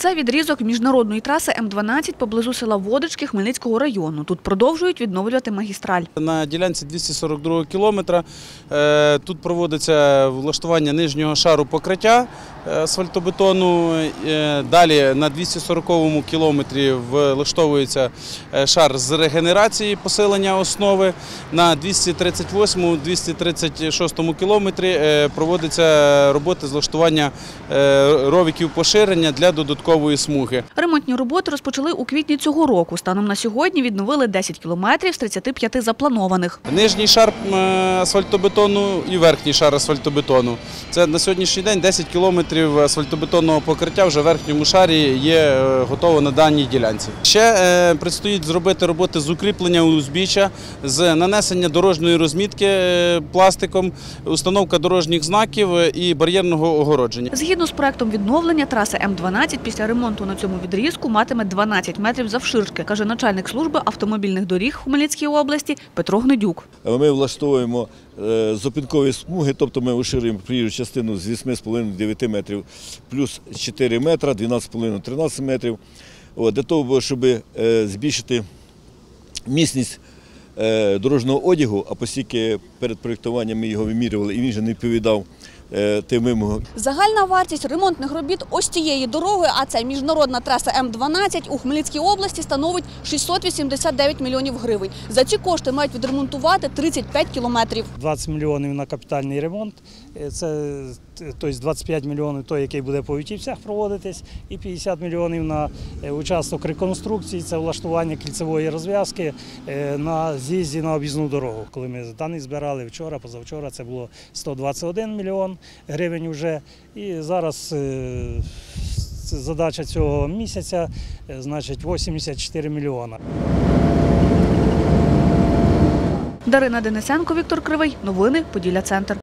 Це відрізок міжнародної траси М12 поблизу села Водички Хмельницького району. Тут продовжують відновлювати магістраль. На ділянці 242 кілометра е, тут проводиться влаштування нижнього шару покриття асфальтобетону. Е, Далі на 240 кілометрі влаштовується е, шар з регенерації посилення основи. На 238-236 кілометрі е, проводиться роботи з влаштування е, ровіків поширення для додаткової смуги. Ремонтні роботи розпочали у квітні цього року. Станом на сьогодні відновили 10 кілометрів з 35 запланованих. Нижній шар е, асфальтобетону і верхній шар асфальтобетону. Це на сьогоднішній день 10 кілометрів асфальтобетонного покриття вже в верхньому шарі є е, готово на даній ділянці. Ще е, предстоїть зробити роботи з укріплення узбіччя, з нанесення дорожньої розмітки е, пластиком, установка дорожніх знаків і бар'єрного огородження. Згідно з проектом відновлення, траса М12 після ремонту на цьому відрізку матиме 12 метрів завширшки, каже начальник служби автомобільних доріг в Хмельницькій області Петро Гнедюк. Ми влаштовуємо зупинкові смуги, тобто ми уширюємо приїжджу частину з 8,5 до 9 метрів, плюс 4 метра, 12,5-13 метрів. От, для того, щоб е, збільшити міцність е, дорожнього одягу, а оскільки перед проєктуванням ми його вимірювали і він же не відповідав е, тим вимогам, Загальна вартість ремонтних робіт ось цієї дороги, а це міжнародна траса М12 у Хмельницькій області становить 689 мільйонів гривень. За ці кошти мають відремонтувати 35 кілометрів. 20 мільйонів на капітальний ремонт. Це тобто 25 мільйонів той, який буде по Вітівцях проводитись, і 50 мільйонів на е, участок реконструкції. Це влаштування кільцевої розв'язки е, на з'їзді на об'їзну дорогу. Коли ми дані збирали вчора, позавчора, це було 121 мільйон гривень вже. І зараз е, задача цього місяця, значить, 84 мільйона. Дарина Денисенко, Віктор Кривий. Новини Поділля Центр.